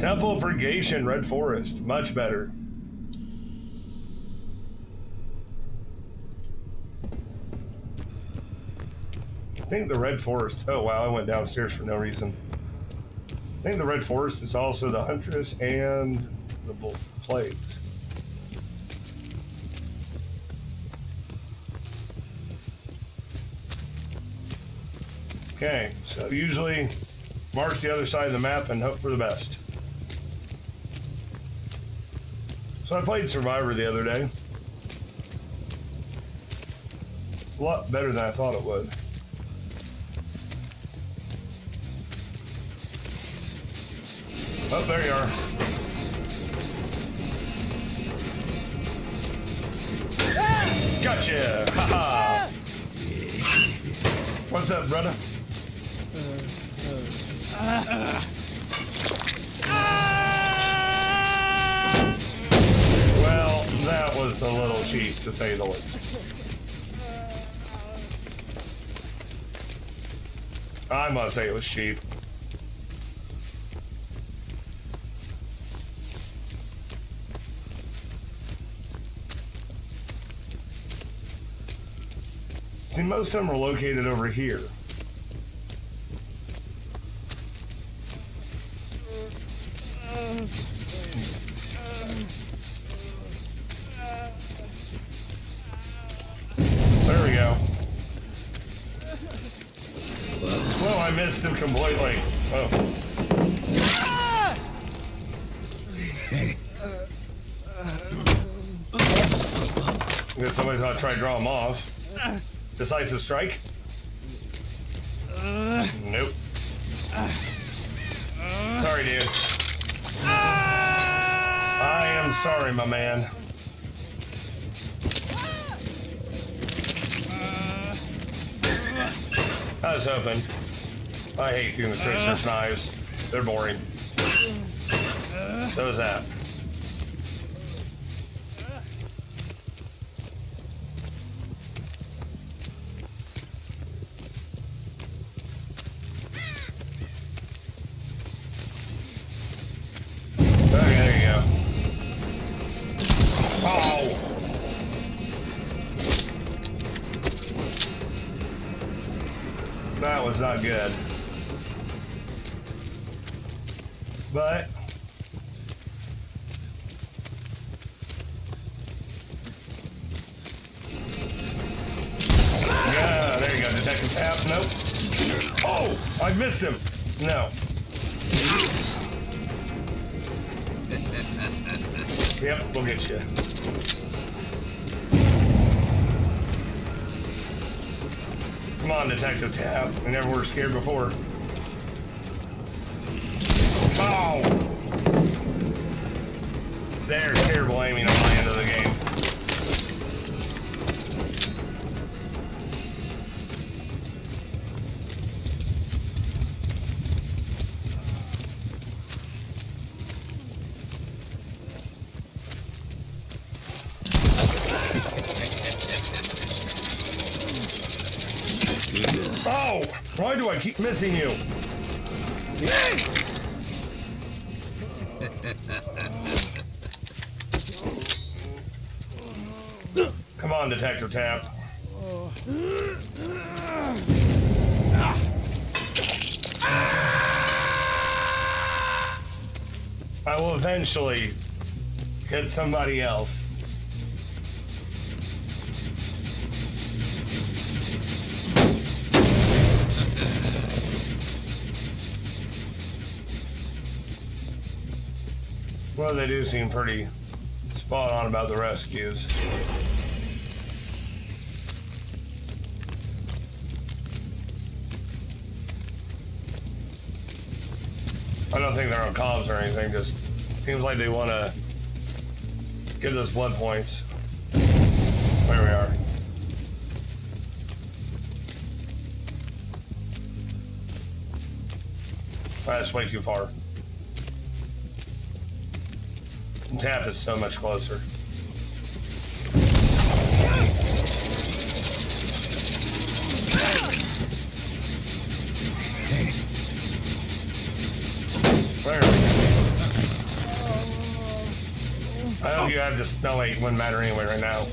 Temple of Purgation, Red Forest. Much better. I think the Red Forest. Oh, wow, I went downstairs for no reason. I think the Red Forest is also the Huntress and the Plagues. Okay, so usually march the other side of the map and hope for the best. So I played Survivor the other day. It's a lot better than I thought it would. Oh, there you are. Gotcha! Haha! What's up, brother? Well, was a little cheap, to say the least. I must say it was cheap. See, most of them are located over here. Try to draw him off. Decisive strike? Nope. Sorry, dude. I am sorry, my man. I was hoping. I hate seeing the trickster's knives. They're boring. So is that. Yep, we'll get you. Come on, Detective Tapp. We never were scared before. Oh! There's missing you? Come on, Detective Tapp. I will eventually hit somebody else. Well, they do seem pretty spot on about the rescues. I don't think they're on comms or anything, just seems like they want to give us blood points. There we are. That's way too far. Tapp is so much closer. There. I know you have to it wouldn't matter anyway right now.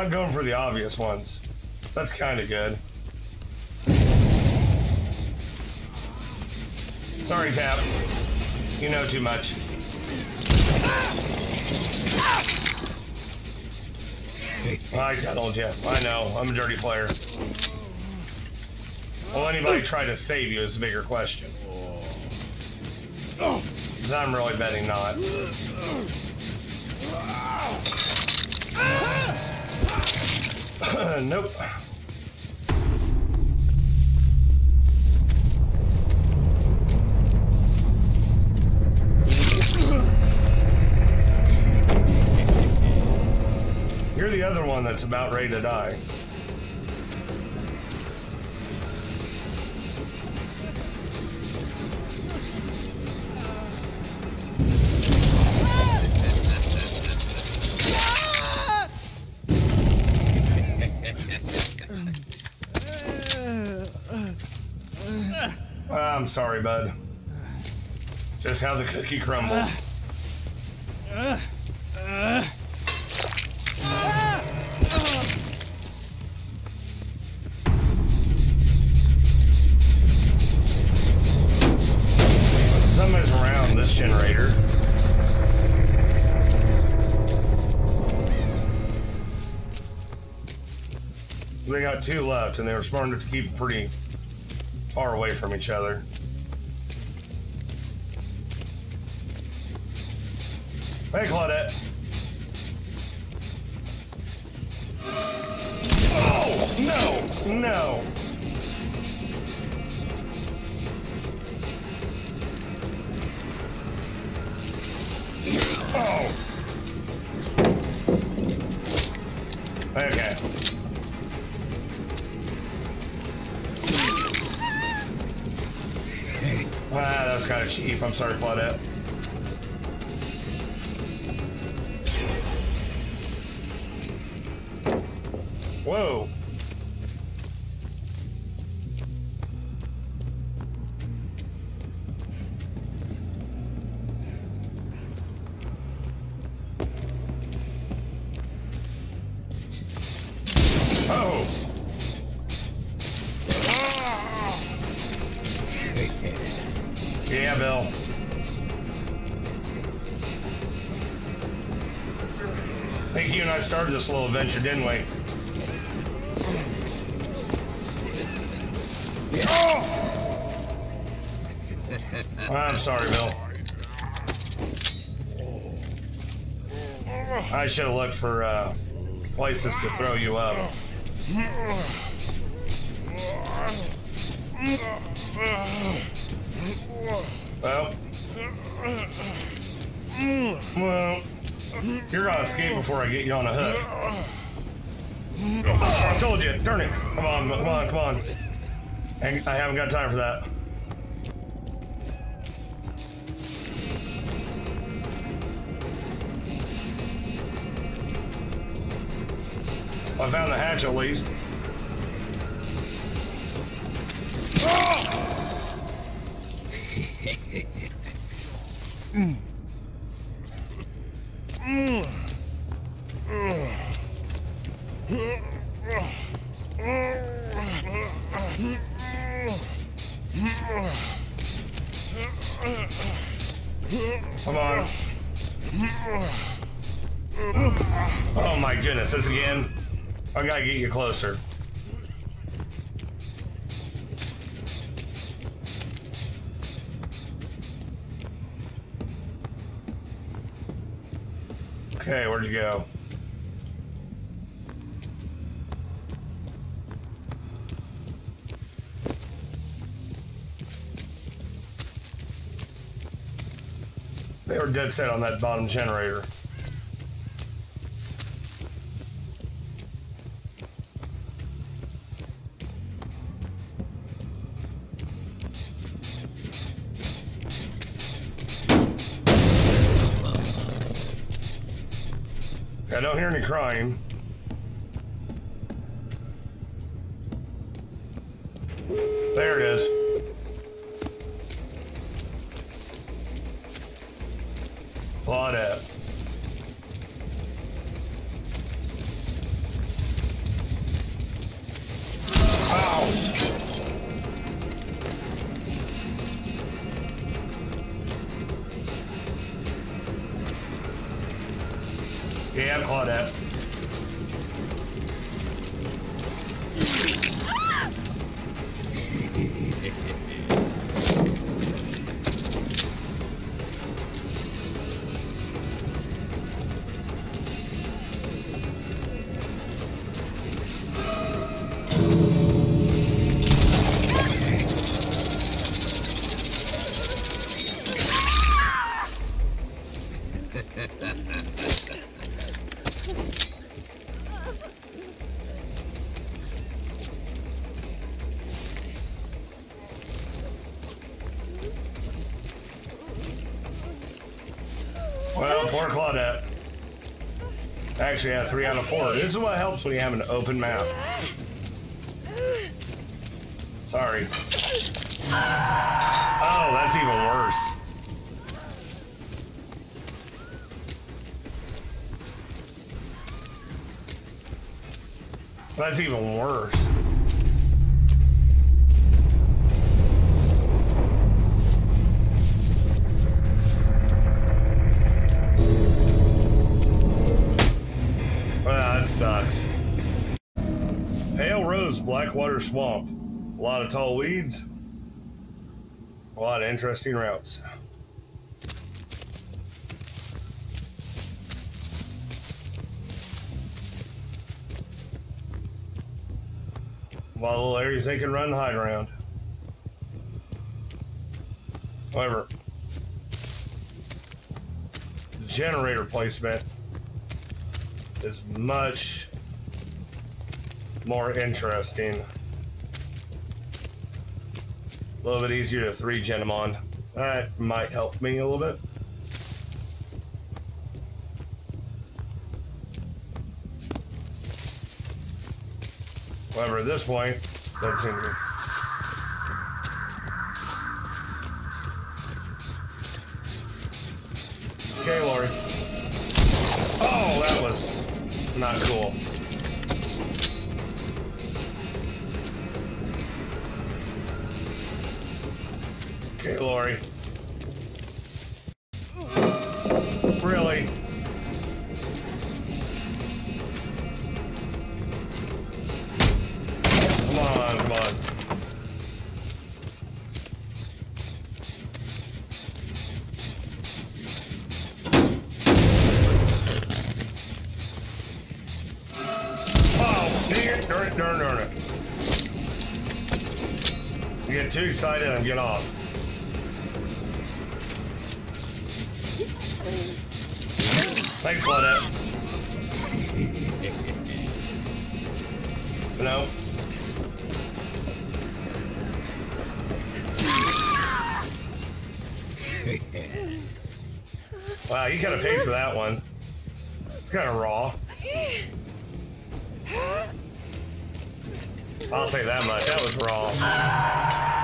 Not going for the obvious ones. So that's kind of good. Sorry, Tapp. You know too much. I told you. I know. I'm a dirty player. Will anybody try to save you is a bigger question. Because I'm really betting not. nope. You're the other one that's about ready to die. Sorry, bud. Just how the cookie crumbles. Somebody's around this generator. They got two left, and they were smart enough to keep pretty far away from each other. Hey, Claudette. Oh, no, no. Oh. Okay. Ah, that was kind of cheap. I'm sorry, Claudette. Oh. Yeah, Bill. I think you and I started this little adventure, didn't we? Oh! I'm sorry, Bill. I should have looked for uh, places to throw you up. Well, well, you're gonna escape before I get you on a hook. Oh, I told you, turn it. Come on, come on, come on. I I haven't got time for that. I found the hatch at least. Come mm. mm. I get you closer. Okay, where'd you go? They were dead set on that bottom generator. Crying. There it is. Claudette. Poor Claudette. Actually, yeah, three out of four. This is what helps when you have an open map. Sorry. Oh, that's even worse. That's even worse. Swamp. A lot of tall weeds. A lot of interesting routes. A lot of little areas they can run and hide around. However, generator placement is much more interesting. A little bit easier to three gen them on. That might help me a little bit. However, at this point, doesn't seem to. Okay, Laurie. Oh, that was not cool. Get off. Thanks, Claudette. No. wow, you kind of paid for that one. It's kind of raw. I'll say that much. That was raw.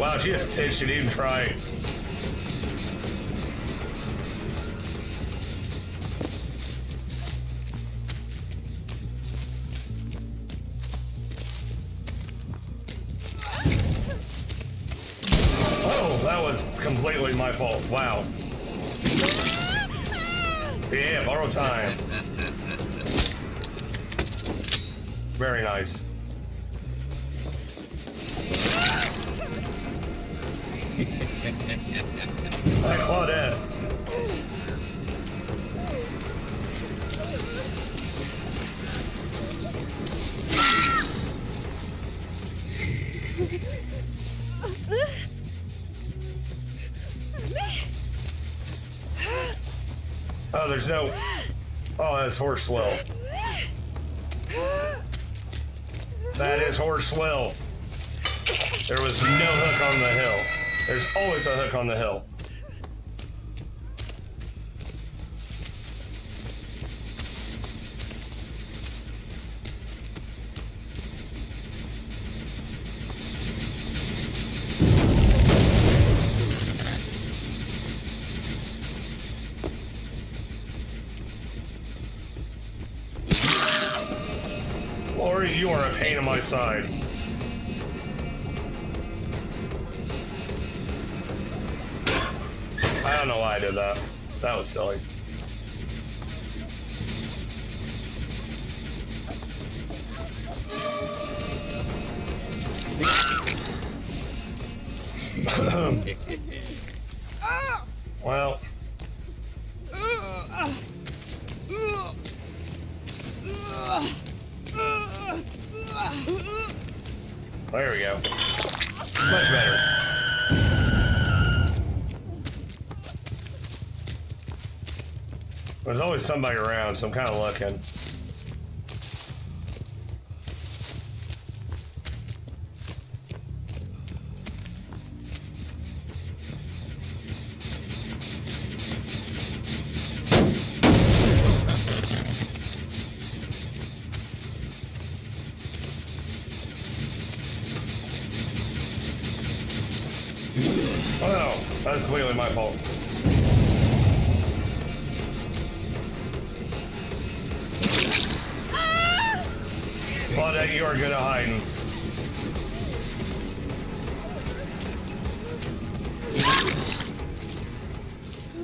Wow, she she didn't even try. Oh, that was completely my fault. Wow. Yeah, borrow time. Very nice. Oh, there's no... Oh, that's horse well. That is horse well. There was no hook on the hill. There's always a hook on the hill. My side. I don't know why I did that. That was silly. somebody around, so I'm kind of looking. Oh that's clearly my fault. Claudette, you are good at hiding.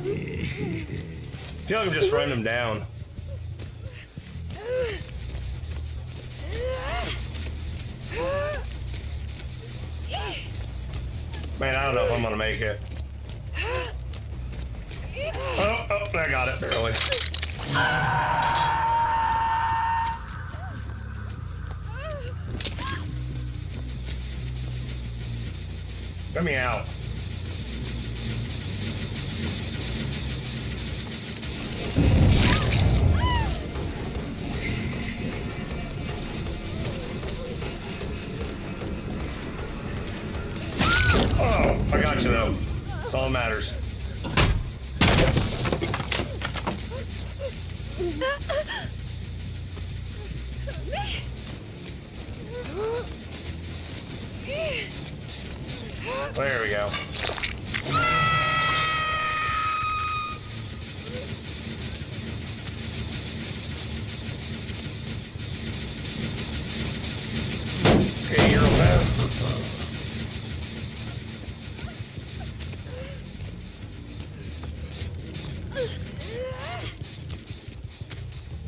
I feel like I'm just running him down. Let me out. Oh, I got you though. That's all that matters.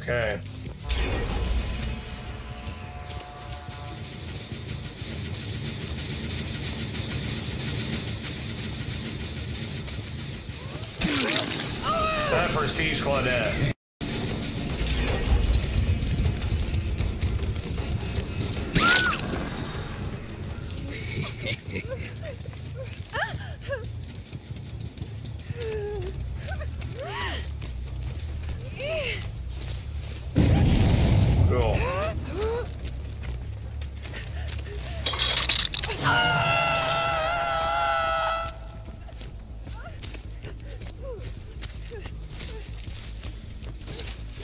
Okay. That prestige Claudette.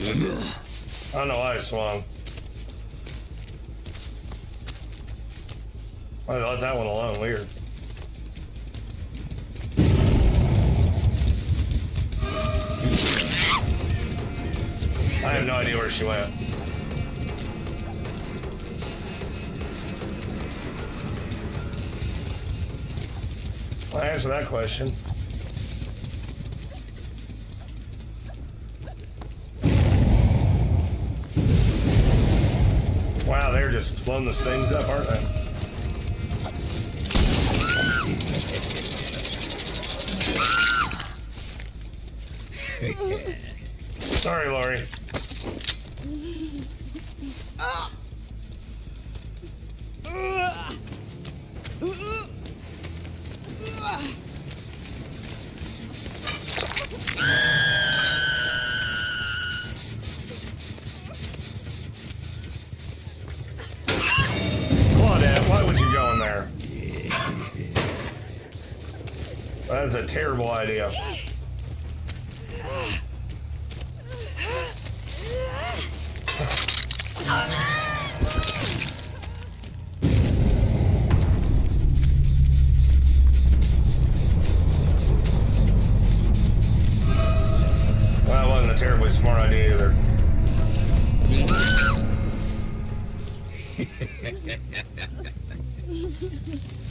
I don't know why I swung. I left that one alone. Weird. I have no idea where she went. I answer that question. Just blowing those things up, aren't they? Sorry, Laurie. That's a ah. terrible that wasn't a terribly smart idea either.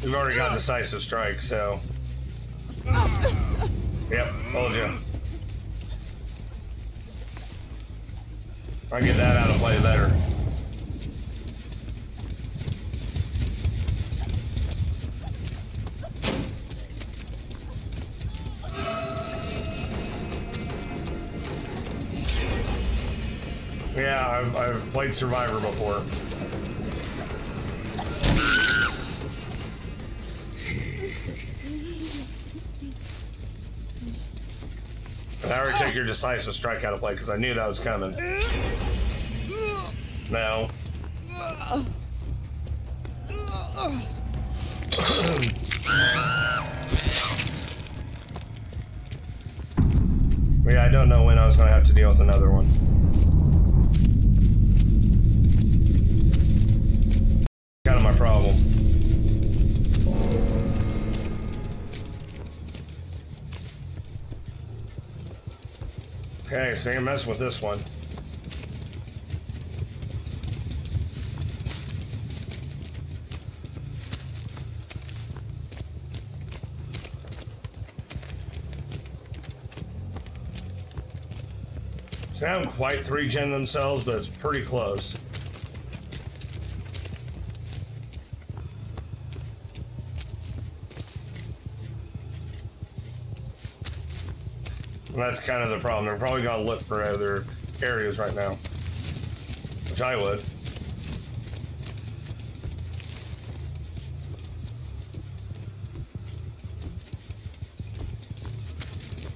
We've already got decisive strike, so. Yep, told you. I get that out of play better. Yeah, I've, I've played Survivor before. I already took your decisive strike out of play because I knew that was coming. No. yeah, I don't know when I was going to have to deal with another one. Kind of my problem. Okay, so you're messing with this one. Haven't quite three gen themselves, but it's pretty close. That's kind of the problem. They're probably going to look for other areas right now, which I would.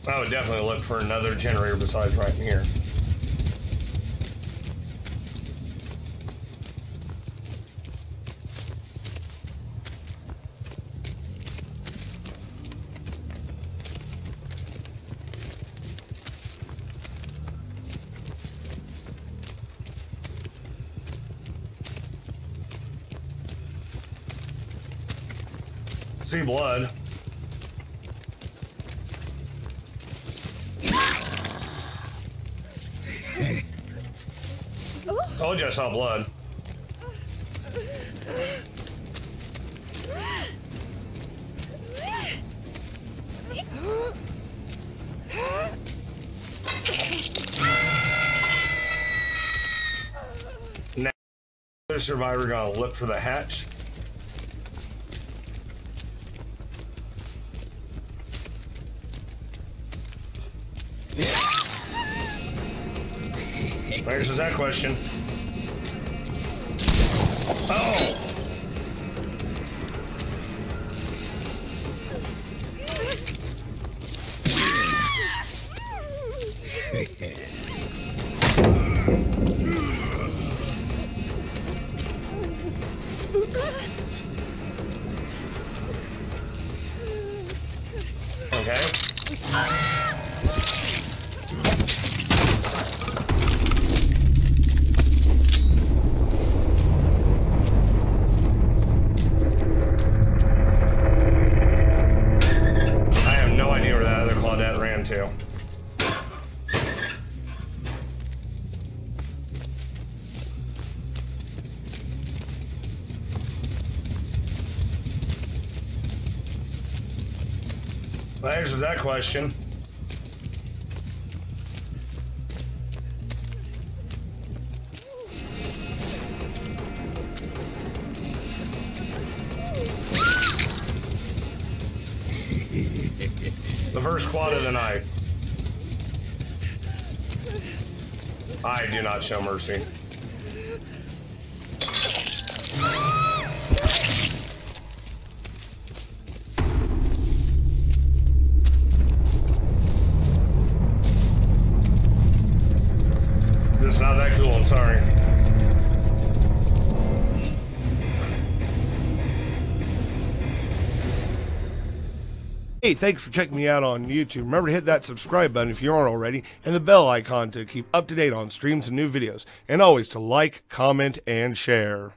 I would definitely look for another generator besides right here. See blood. Told you I saw blood. Now, the survivor gonna look for the hatch. Answers that question. Oh! Okay. Question. The first quad of the night. I do not show mercy. Hey, thanks for checking me out on YouTube. Remember to hit that subscribe button if you aren't already, and the bell icon to keep up to date on streams and new videos. And always to like, comment, and share.